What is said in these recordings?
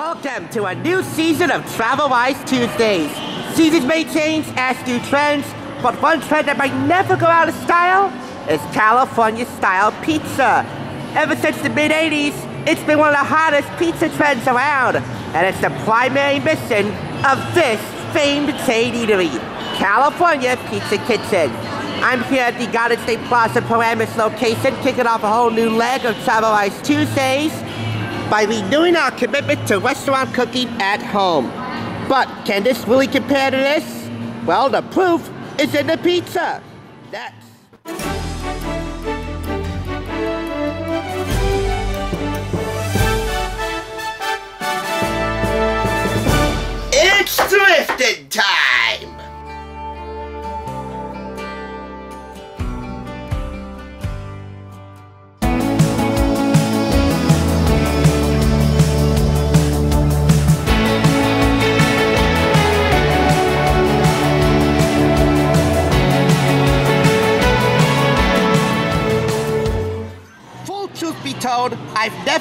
Welcome to a new season of Travel-Wise Tuesdays. Seasons may change as do trends, but one trend that might never go out of style is California-style pizza. Ever since the mid-80s, it's been one of the hottest pizza trends around, and it's the primary mission of this famed chain eatery, California Pizza Kitchen. I'm here at the Garden State Plaza Paramus location, kicking off a whole new leg of Travel-Wise Tuesdays by renewing our commitment to restaurant cooking at home. But can this really compare to this? Well, the proof is in the pizza. That's It's thrifting time!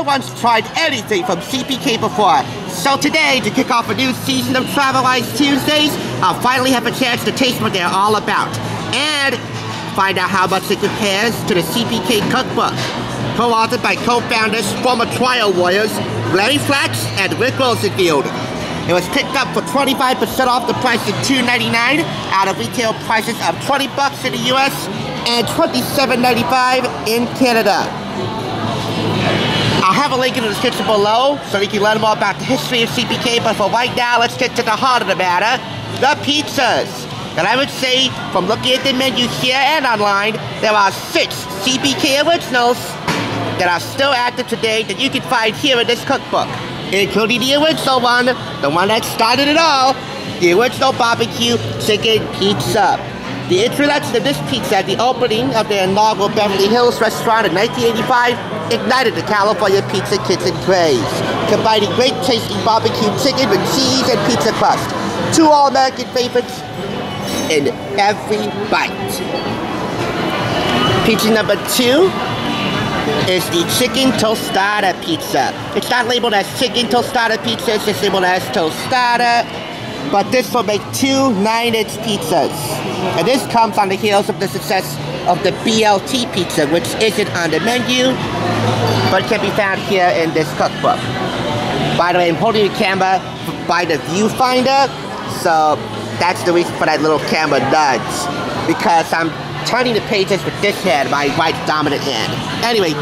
Never once tried anything from CPK before. So today, to kick off a new season of Travel-Wise Tuesdays, I'll finally have a chance to taste what they're all about. And find out how much it compares to the CPK cookbook. Co-authored by co-founders, former trial warriors, Larry Flax and Rick Rosenfield. It was picked up for 25% off the price of $2.99 out of retail prices of 20 bucks in the US and $27.95 in Canada. Have a link in the description below so you can learn more about the history of CPK, but for right now, let's get to the heart of the matter, the pizzas. And I would say, from looking at the menu here and online, there are six CPK originals that are still active today that you can find here in this cookbook, including the original one, the one that started it all, the original barbecue chicken pizza. The introduction of this pizza at the opening of the inaugural Beverly Hills restaurant in 1985 ignited the California pizza kitchen craze, combining great tasting barbecue chicken with cheese and pizza crust. Two all-American favorites in every bite. Pizza number two is the chicken tostada pizza. It's not labeled as chicken tostada pizza, it's just labeled as tostada. But this will make two nine-inch pizzas. And this comes on the heels of the success of the BLT pizza, which isn't on the menu, but can be found here in this cookbook. By the way, I'm holding the camera by the viewfinder, so that's the reason for that little camera nudge. Because I'm turning the pages with this hand, my right dominant hand. Anyway,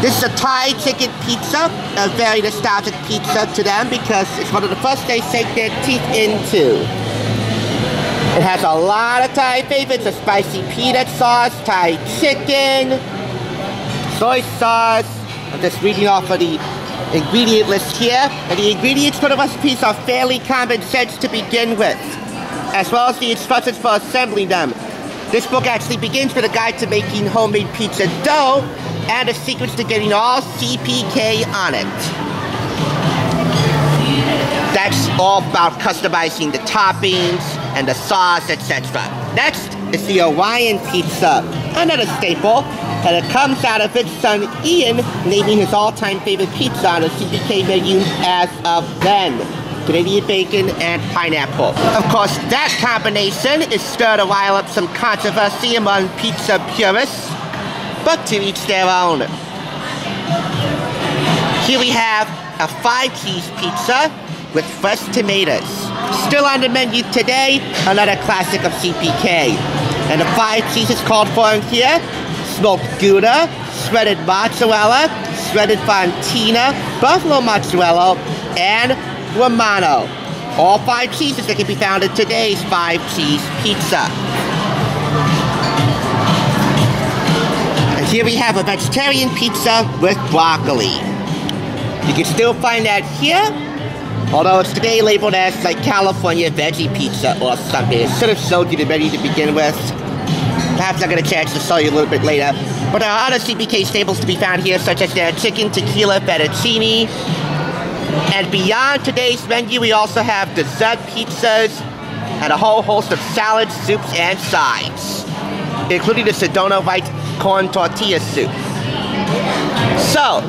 this is a Thai chicken pizza, a very nostalgic pizza to them because it's one of the first they sank their teeth into. It has a lot of Thai favorites, a spicy peanut sauce, Thai chicken, soy sauce. I'm just reading off of the ingredient list here. And the ingredients for the recipes are fairly common sense to begin with, as well as the instructions for assembling them. This book actually begins with a guide to making homemade pizza dough and a secrets to getting all CPK on it. That's all about customizing the toppings and the sauce, etc. Next is the Hawaiian pizza, another staple, and it comes out of its son Ian naming his all-time favorite pizza on the CPK menu as of then. Canadian bacon and pineapple. Of course, that combination is sure to rile up some controversy among pizza purists, but to each their own. Here we have a five-cheese pizza with fresh tomatoes. Still on the menu today, another classic of CPK. And the five cheeses called for in here, smoked Gouda, shredded mozzarella, shredded fontina, buffalo mozzarella, and Romano. All five cheeses that can be found in today's five cheese pizza. Here we have a vegetarian pizza with broccoli. You can still find that here, although it's today labeled as like California veggie pizza or something. It should have showed you the menu to begin with. Perhaps I'll get a chance to show you a little bit later. But there are other CPK staples to be found here, such as their chicken tequila fettuccine. And beyond today's menu, we also have dessert pizzas and a whole host of salads, soups, and sides, including the Sedona white corn tortilla soup. So,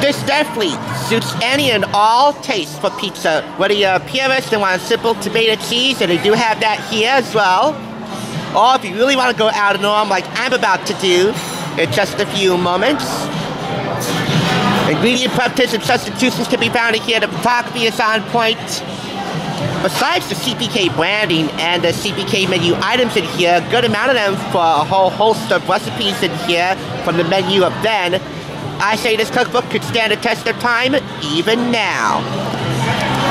This definitely suits any and all tastes for pizza. Whether you're a purist and want a simple tomato cheese, and they do have that here as well. Or if you really want to go out of norm like I'm about to do in just a few moments. Ingredient prep and substitutions can be found here. The photography is on point. Besides the CPK branding and the CPK menu items in here, a good amount of them for a whole host of recipes in here from the menu of then, I say this cookbook could stand a test of time even now.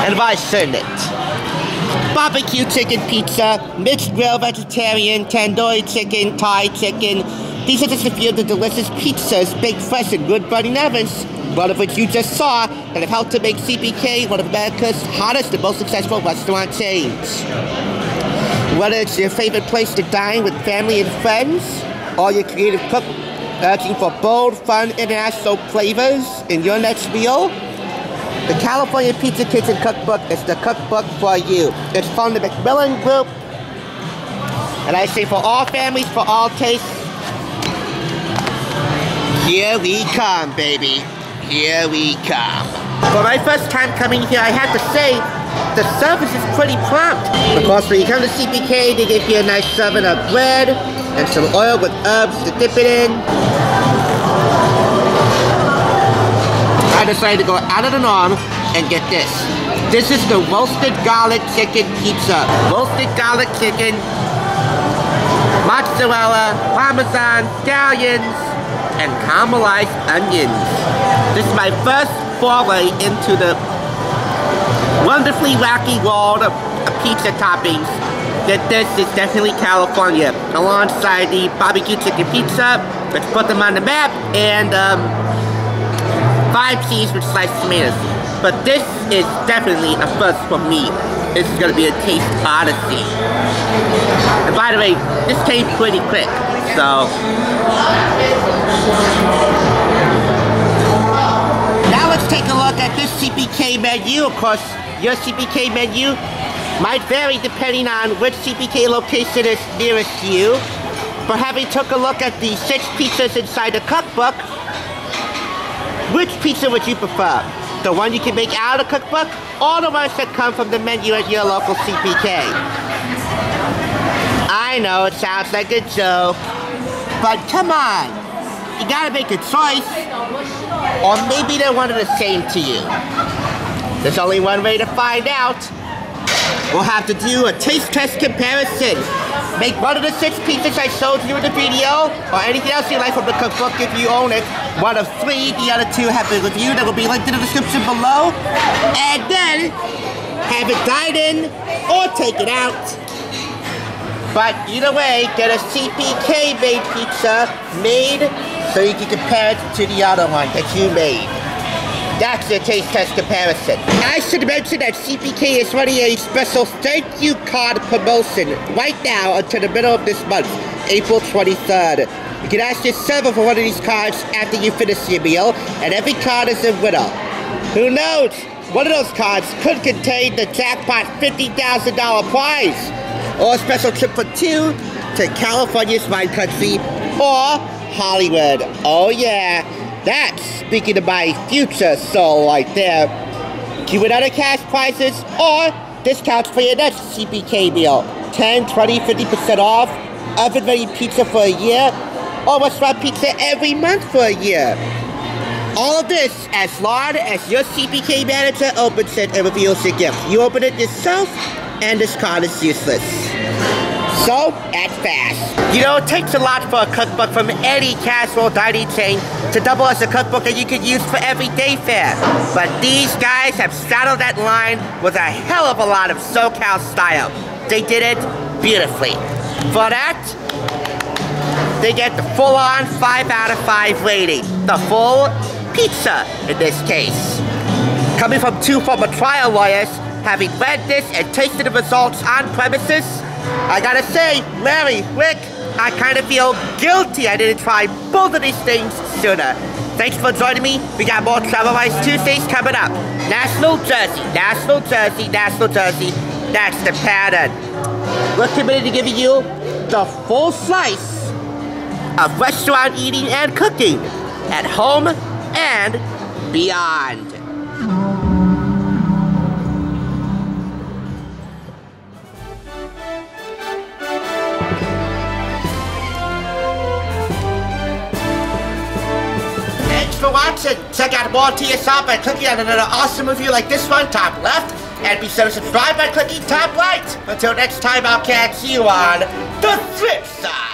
And why shouldn't it? Barbecue chicken pizza, mixed grill vegetarian, tandoori chicken, Thai chicken. These are just a few of the delicious pizzas baked fresh in good burning ovens one of which you just saw, that have helped to make CPK one of America's hottest and most successful restaurant chains. Whether it's your favorite place to dine with family and friends, or your creative cook searching for bold, fun international flavors in your next meal, the California Pizza Kitchen Cookbook is the cookbook for you. It's from the Macmillan Group, and I say for all families, for all tastes, here we come, baby. Here we come. For my first time coming here, I have to say, the service is pretty prompt. Of course, when you come to CPK, they give you a nice serving of bread and some oil with herbs to dip it in. I decided to go out of the norm and get this. This is the roasted garlic chicken pizza. Roasted garlic chicken, mozzarella, parmesan, scallions, and caramelized onions. This is my first foray into the wonderfully wacky world of pizza toppings. That this is definitely California. Alongside the barbecue chicken pizza, let's put them on the map, and um, five cheese with sliced tomatoes. But this is definitely a first for me. This is gonna be a taste odyssey. And by the way, this came pretty quick, so CPK menu. Of course, your CPK menu might vary depending on which CPK location is nearest you. But having took a look at the six pizzas inside the cookbook, which pizza would you prefer? The one you can make out of the cookbook, or the ones that come from the menu at your local CPK? I know, it sounds like a joke, but come on. You gotta make a choice. Or maybe they're one of the same to you. There's only one way to find out. We'll have to do a taste test comparison. Make one of the six pizzas I showed you in the video, or anything else you like from the cookbook if you own it. One of three, the other two have been reviewed that will be linked in the description below. And then, have it dyed in, or take it out. But either way, get a CPK made pizza made so you can compare it to the other one that you made. That's the taste test comparison. I should mention that CPK is running a special thank you card promotion right now until the middle of this month, April 23rd. You can ask your server for one of these cards after you finish your meal, and every card is a winner. Who knows? One of those cards could contain the jackpot $50,000 prize, or a special trip for two to California's wine country, or Hollywood. Oh yeah, that's speaking of my future soul right there. Keep it other cash prices or discounts for your next CPK meal. 10, 20, 50% off, oven ready pizza for a year, or restaurant pizza every month for a year. All of this as long as your CPK manager opens it and reveals your gift. You open it yourself, and this card is useless. So, act fast. You know, it takes a lot for a cookbook from any casual dining chain to double as a cookbook that you could use for everyday fare. But these guys have straddled that line with a hell of a lot of SoCal style. They did it beautifully. For that, they get the full-on 5 out of 5 rating. The full pizza, in this case. Coming from two former trial lawyers, having read this and tasted the results on premises, I gotta say, Larry, Rick, I kind of feel guilty I didn't try both of these things sooner. Thanks for joining me. We got more Travel-Wise Tuesdays coming up. National Jersey, National Jersey, National Jersey. That's the pattern. We're committed to giving you the full slice of restaurant eating and cooking at home and beyond. For. Check out more TSR by clicking on another awesome review like this one top left. And be sure to subscribe by clicking top right. Until next time, I'll catch you on the flip side.